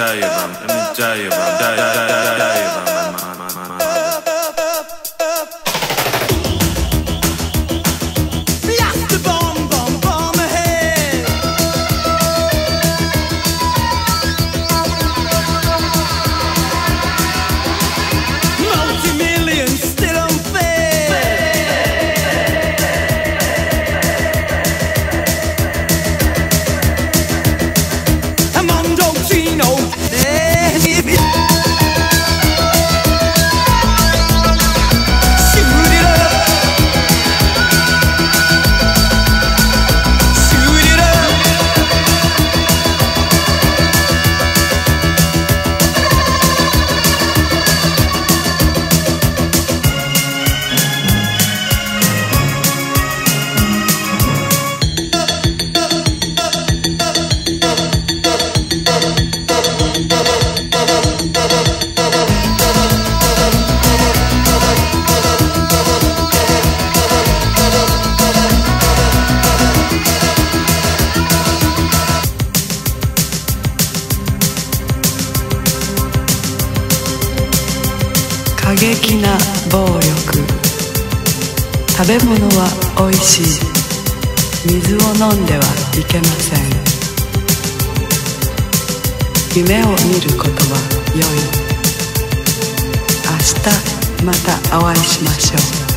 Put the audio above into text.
tell you about, let me tell you about, tell you, tell you, tell. 過激な暴力。食べ物はおいしい。水を飲んではいけません。夢を見ることは良い。明日またお会いしましょう。